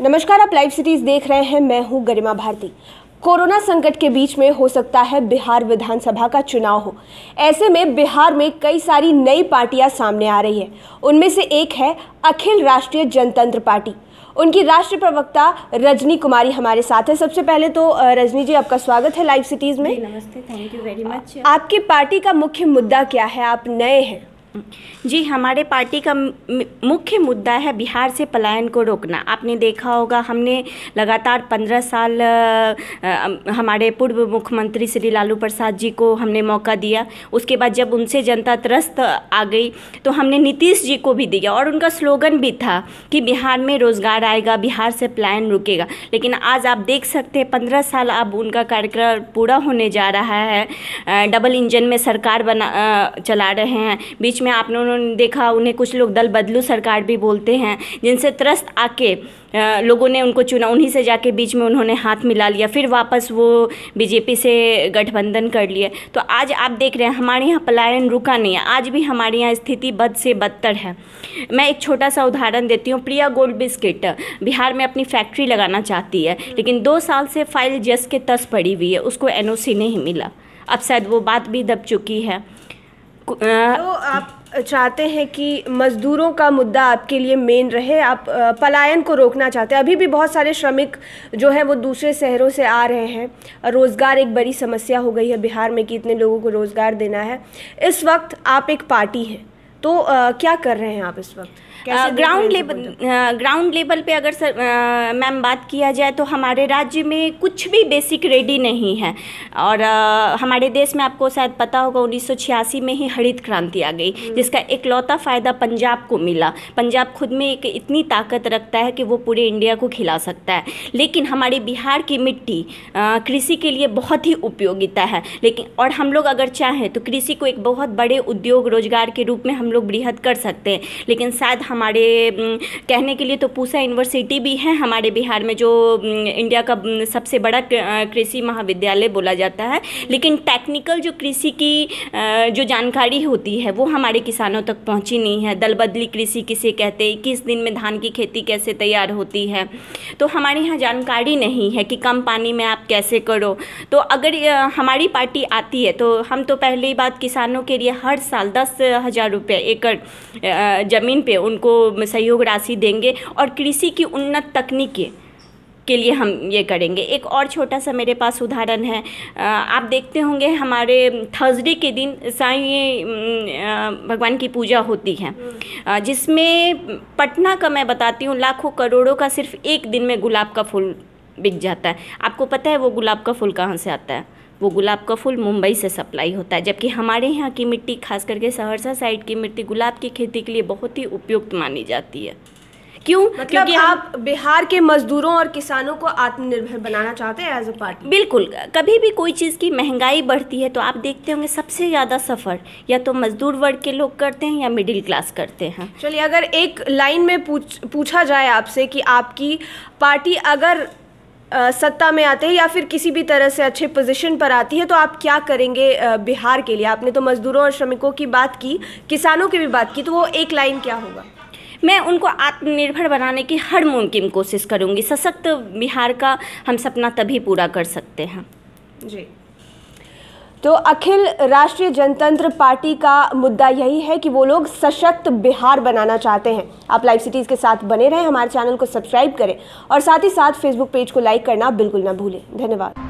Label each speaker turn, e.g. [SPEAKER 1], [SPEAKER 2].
[SPEAKER 1] नमस्कार आप live cities देख रहे हैं मैं हूँ गरिमा भारती। कोरोना संकट के बीच में हो सकता है बिहार विधानसभा का चुनाव हो। ऐसे में बिहार में कई सारी नई पार्टियाँ सामने आ रही है। उनमें से एक है अखिल राष्ट्रीय जनतंत्र पार्टी। उनकी राष्ट्रीय प्रवक्ता रजनी कुमारी हमारे साथ है। सबसे पहले तो रजनी जी आपका स्वागत है लाइव सिटीज़ में।
[SPEAKER 2] नमस्ते थैंक यू वेरी मच
[SPEAKER 1] आपकी पार्टी का मुख्य मुद्दा क्या है? आप नए हैं।
[SPEAKER 2] जी, हमारे पार्टी का मुख्य मुद्दा है बिहार से पलायन को रोकना। आपने देखा होगा, हमने लगातार पंद्रह साल हमारे पूर्व मुख्यमंत्री श्री लालू प्रसाद जी को हमने मौका दिया। उसके बाद जब उनसे जनता त्रस्त आ गई तो हमने नीतीश जी को भी दिया। और उनका स्लोगन भी था कि बिहार में रोज़गार आएगा, बिहार से पलायन रुकेगा। लेकिन आज आप देख सकते हैं, पंद्रह साल अब उनका कार्यक्रम पूरा होने जा रहा है। डबल इंजन में सरकार बना चला रहे हैं। बीच में आपने उन्होंने देखा, उन्हें कुछ लोग दल बदलू सरकार भी बोलते हैं, जिनसे त्रस्त आके लोगों ने उनको चुना, उन्हीं से जाके बीच में उन्होंने हाथ मिला लिया, फिर वापस वो बीजेपी से गठबंधन कर लिए। तो आज आप देख रहे हैं, हमारे यहाँ पलायन रुका नहीं है, आज भी हमारे यहाँ स्थिति बद से बदतर है। मैं एक छोटा सा उदाहरण देती हूँ, प्रिया गोल्ड बिस्किट, बिहार में अपनी फैक्ट्री लगाना चाहती है, लेकिन दो साल से फ़ाइल जस के तस पड़ी हुई है, उसको एनओसी नहीं मिला। अब शायद वो बात भी दब चुकी है।
[SPEAKER 1] तो आप चाहते हैं कि मजदूरों का मुद्दा आपके लिए मेन रहे? आप पलायन को रोकना चाहते हैं। अभी भी बहुत सारे श्रमिक जो हैं वो दूसरे शहरों से आ रहे हैं। रोज़गार एक बड़ी समस्या हो गई है बिहार में कि इतने लोगों को रोज़गार देना है। इस वक्त आप एक पार्टी हैं। तो अ, क्या कर रहे हैं आप इस वक्त?
[SPEAKER 2] ग्राउंड लेवल ग्राउंड लेवल पे अगर सर मैम बात किया जाए तो हमारे राज्य में कुछ भी बेसिक रेडी नहीं है। और अ, हमारे देश में आपको शायद पता होगा 1986 में ही हरित क्रांति आ गई जिसका इकलौता फ़ायदा पंजाब को मिला। पंजाब खुद में एक इतनी ताकत रखता है कि वो पूरे इंडिया को खिला सकता है। लेकिन हमारे बिहार की मिट्टी कृषि के लिए बहुत ही उपयोगिता है। लेकिन और हम लोग अगर चाहें तो कृषि को एक बहुत बड़े उद्योग रोज़गार के रूप में हम लोग बृहद कर सकते हैं। लेकिन शायद हमारे कहने के लिए तो पूसा यूनिवर्सिटी भी है। हमारे बिहार में जो इंडिया का सबसे बड़ा कृषि महाविद्यालय बोला जाता है। लेकिन टेक्निकल जो कृषि की जो जानकारी होती है, वो हमारे किसानों तक पहुँची नहीं है। दल बदली कृषि किसे कहते हैं? इक्कीस दिन में धान की खेती कैसे तैयार होती है? तो हमारे यहाँ जानकारी नहीं है कि कम पानी में आप कैसे करो। तो अगर हमारी पार्टी आती है तो हम तो पहली बात किसानों के लिए हर साल दस हज़ार रुपये एकड़ ज़मीन पे उनको सहयोग राशि देंगे और कृषि की उन्नत तकनीकें के लिए हम ये करेंगे। एक और छोटा सा मेरे पास उदाहरण है। आप देखते होंगे हमारे थर्सडे के दिन साई भगवान की पूजा होती है। जिसमें पटना का मैं बताती हूँ, लाखों करोड़ों का सिर्फ़ एक दिन में गुलाब का फूल बिक जाता है। आपको पता है वो गुलाब का फूल कहाँ से आता है? वो गुलाब का फूल मुंबई से सप्लाई होता है। जबकि हमारे यहाँ की मिट्टी खास करके सहरसा साइड की मिट्टी गुलाब की खेती के लिए बहुत ही उपयुक्त मानी जाती है। क्यों?
[SPEAKER 1] मतलब
[SPEAKER 2] हम-
[SPEAKER 1] आप बिहार के मजदूरों और किसानों को आत्मनिर्भर बनाना चाहते हैं एज अ पार्टी
[SPEAKER 2] बिल्कुल। कभी भी कोई चीज़ की महँगाई बढ़ती है तो आप देखते होंगे सबसे ज़्यादा सफ़र या तो मजदूर वर्ग के लोग करते हैं या मिडिल क्लास करते हैं।
[SPEAKER 1] चलिए अगर एक लाइन में पूछ पूछा जाए आपसे कि आपकी पार्टी अगर सत्ता में आते हैं या फिर किसी भी तरह से अच्छे पोजीशन पर आती है तो आप क्या करेंगे बिहार के लिए? आपने तो मजदूरों और श्रमिकों की बात की किसानों की भी बात की तो वो एक लाइन क्या होगा?
[SPEAKER 2] मैं उनको आत्मनिर्भर बनाने की हर मुमकिन कोशिश करूँगी। सशक्त बिहार का हम सपना तभी पूरा कर सकते हैं।
[SPEAKER 1] जी। तो अखिल राष्ट्रीय जनतंत्र पार्टी का मुद्दा यही है कि वो लोग सशक्त बिहार बनाना चाहते हैं। आप लाइव सिटीज़ के साथ बने रहें, हमारे चैनल को सब्सक्राइब करें और साथ ही साथ फेसबुक पेज को लाइक करना बिल्कुल ना भूलें। धन्यवाद।